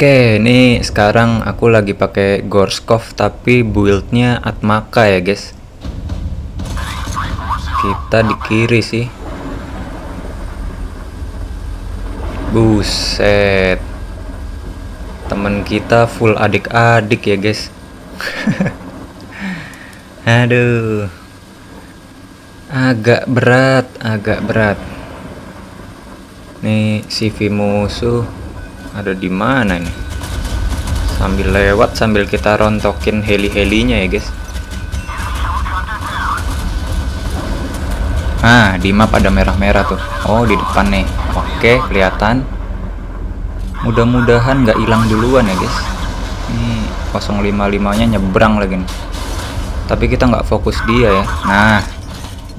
Oke, ini sekarang aku lagi pakai Gorskov tapi buildnya Atmaka ya guys. Kita di kiri sih. Buset. Temen kita full adik-adik ya guys. Aduh. Agak berat, agak berat. Nih CV musuh ada di mana nih sambil lewat sambil kita rontokin heli-helinya ya guys. Ah di map ada merah-merah tuh. Oh di depan nih. Oke kelihatan. Mudah-mudahan nggak hilang duluan ya guys. Ini 055 nya nyebrang lagi nih. Tapi kita nggak fokus dia ya. Nah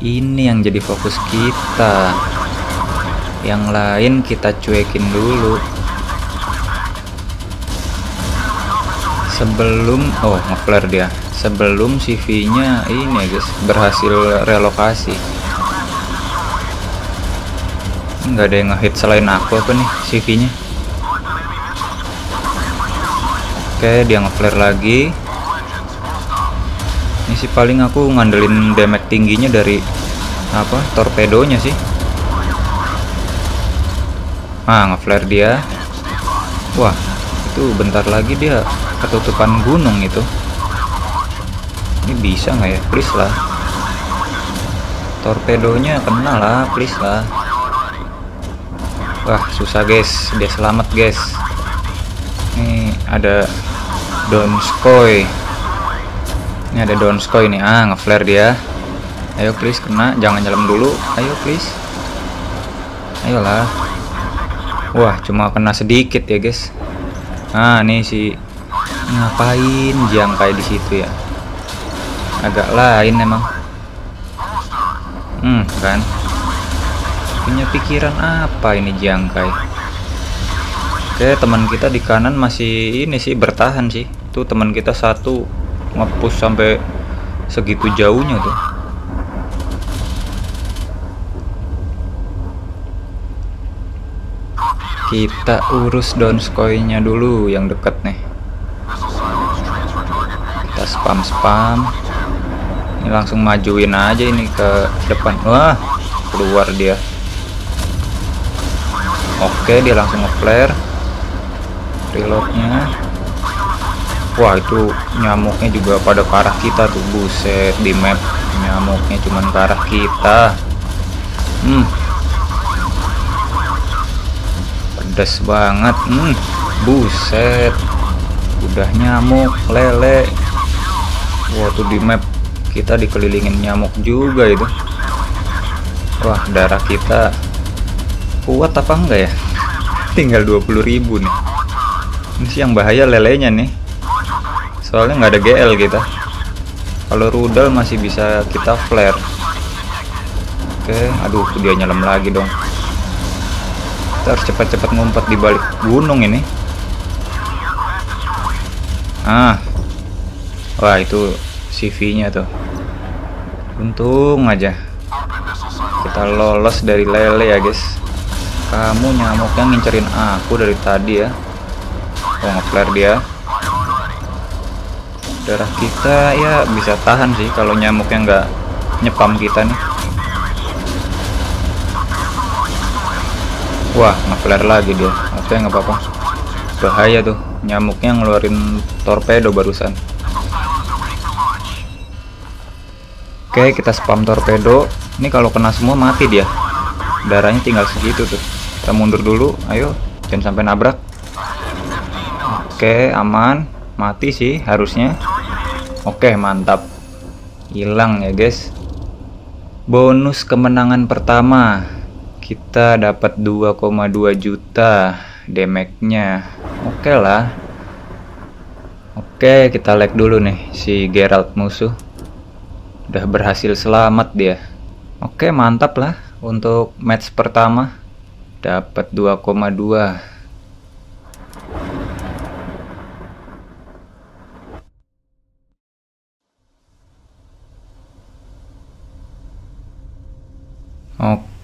ini yang jadi fokus kita. Yang lain kita cuekin dulu sebelum oh ngeflare dia. Sebelum CV nya ini ya guys berhasil relokasi. Nggak ada yang ngehit selain aku apa nih CV nya oke dia ngeflare lagi. Ini sih paling aku ngandelin damage tingginya dari apa torpedonya sih. Ah ngeflare dia. Wah itu bentar lagi dia ketutupan gunung itu. Ini bisa nggak ya? Please lah. Torpedonya kena lah please lah. Wah susah guys. Dia selamat guys. Ini ada Donskoy. Ini ada Donskoy nih. Ah ngeflare dia. Ayo please kena. Jangan nyelam dulu. Ayo please. Ayolah. Wah cuma kena sedikit ya guys nah ini si ngapain jangkai di situ ya? Agak lain emang. Hmm kan? Punya pikiran apa ini jangkai? Oke teman kita di kanan masih ini sih bertahan sih. Tuh teman kita satu ngepush sampai segitu jauhnya tuh kita urus donskoy-nya dulu yang deket nih. Kita spam spam ini langsung majuin aja ini ke depan. Wah keluar dia. Oke dia langsung nge-flare. Reloadnya. Wah itu nyamuknya juga pada ke arah kita tuh. Buset di map nyamuknya cuman ke arah kita. Hmm pedas banget hmm buset udah nyamuk lele. Wah tuh di map kita dikelilingin nyamuk juga itu. Wah darah kita kuat apa enggak ya? Tinggal 20.000 nih. Ini sih yang bahaya lelenya nih. Soalnya nggak ada GL kita. Kalau rudal masih bisa kita flare. Oke aduh dia nyelam lagi dong kita harus cepat-cepat ngumpet di balik gunung ini. Ah. Wah itu CV nya tuh. Untung aja. Kita lolos dari lele ya guys. Kamu nyamuknya ngincerin aku dari tadi ya. Oh nge-flare dia. Darah kita ya bisa tahan sih kalau nyamuknya nggak nyepam kita nih wah nge-flare lagi dia. Oke nggak apa-apa. Bahaya tuh. Nyamuknya ngeluarin torpedo barusan. Oke kita spam torpedo. Ini kalau kena semua mati dia. Darahnya tinggal segitu tuh. Kita mundur dulu. Ayo jangan sampai nabrak. Oke aman. Mati sih harusnya. Oke mantap. Hilang ya guys. Bonus kemenangan pertama kita dapat 2,2 juta damage-nya. Oke lah. Oke kita like dulu nih si Geralt musuh. Udah berhasil selamat dia. Oke mantap lah untuk match pertama. Dapat 2,2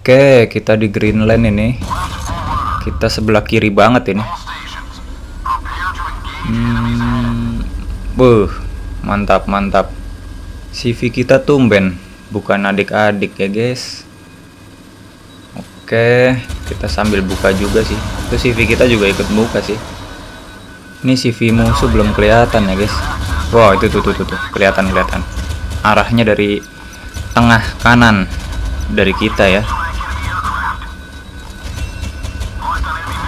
Oke, kita di Greenland ini. Kita sebelah kiri banget ini. Hmm, buh, mantap mantap. CV kita tumben, bukan adik-adik ya guys. Oke, kita sambil buka juga sih. Itu CV kita juga ikut buka sih. Ini CV musuh belum kelihatan ya guys. Wow, itu tuh tuh tuh, tuh. kelihatan kelihatan. Arahnya dari tengah kanan dari kita ya.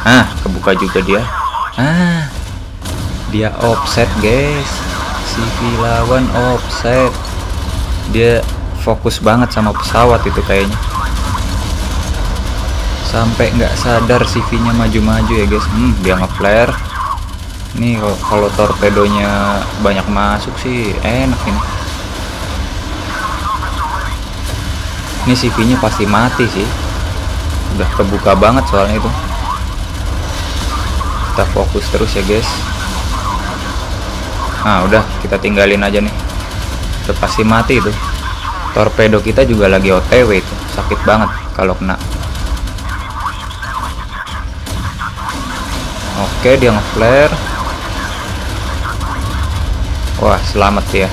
Ah, kebuka juga dia. Ah, dia offset guys. CV lawan offset. Dia fokus banget sama pesawat itu kayaknya. Sampai nggak sadar CV-nya maju-maju ya guys. Hmm, dia nge-flare. Nih kalau torpedonya banyak masuk sih enak ini. Ini CV-nya pasti mati sih. Udah kebuka banget soalnya itu. Kita fokus terus ya guys. Nah udah kita tinggalin aja nih. Udah pasti mati itu. Torpedo kita juga lagi OTW itu. Sakit banget kalau kena. Oke dia nge-flare. Wah selamat ya.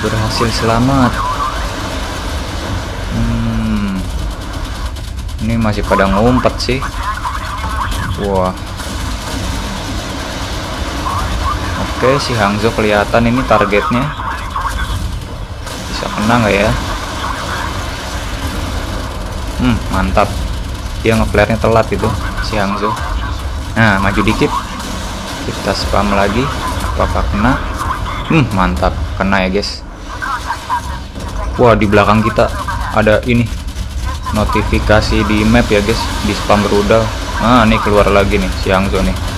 Berhasil selamat. ini masih pada ngumpet sih wah oke si Hangzhou kelihatan ini targetnya. Bisa kena nggak ya? Hmm mantap. Dia ngeflare nya telat itu si Hangzhou. Nah maju dikit. Kita spam lagi. Apakah kena? Hmm mantap. Kena ya guys. Wah di belakang kita ada ini. Notifikasi di map ya guys. Di spam rudal nah ini keluar lagi nih si Hangzhou nih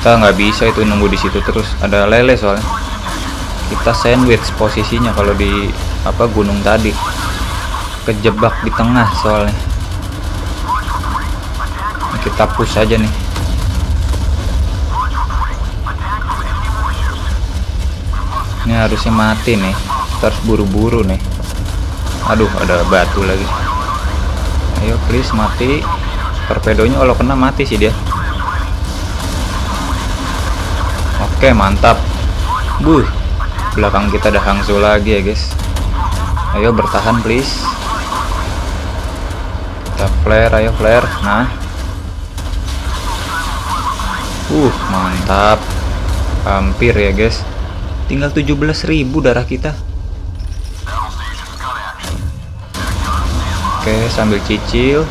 kita nggak bisa itu nunggu di situ terus. Ada lele soalnya. Kita sandwich posisinya kalau di apa gunung tadi. Kejebak di tengah soalnya. Kita push aja nih. Ini harusnya mati nih. Kita harus buru-buru nih. Aduh ada batu lagi. Ayo please mati. Torpedonya kalau kena mati sih dia oke mantap. Buh belakang kita ada Hangzhou lagi ya guys. Ayo bertahan please. Kita flare ayo flare. Nah. Uh mantap. Hampir ya guys. Tinggal 17.000 darah kita. Oke sambil cicil.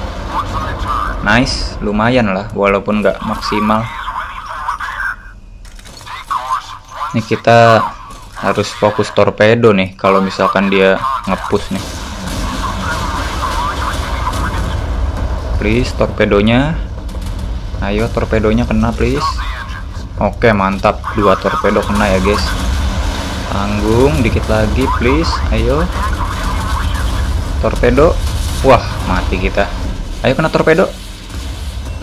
Nice lumayan lah walaupun nggak maksimal Ini kita harus fokus torpedo nih kalau misalkan dia ngepush nih please torpedonya ayo torpedonya kena please oke mantap dua torpedo kena ya guys tanggung dikit lagi please ayo torpedo Wah, mati kita. Ayo kena torpedo.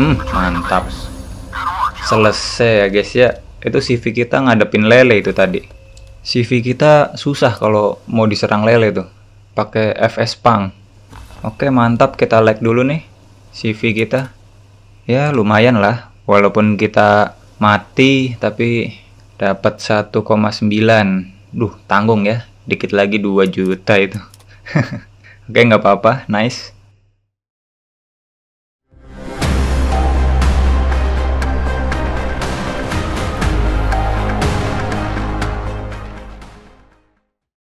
Hmm, mantap. Selesai ya guys ya. Itu CV kita ngadepin lele itu tadi. CV kita susah kalau mau diserang lele tuh. Pakai FS Pang. Oke, mantap. Kita like dulu nih CV kita. Ya, lumayan lah. Walaupun kita mati tapi dapat 1,9. Duh, tanggung ya. Dikit lagi 2 juta itu. Oke, nggak apa-apa. Nice.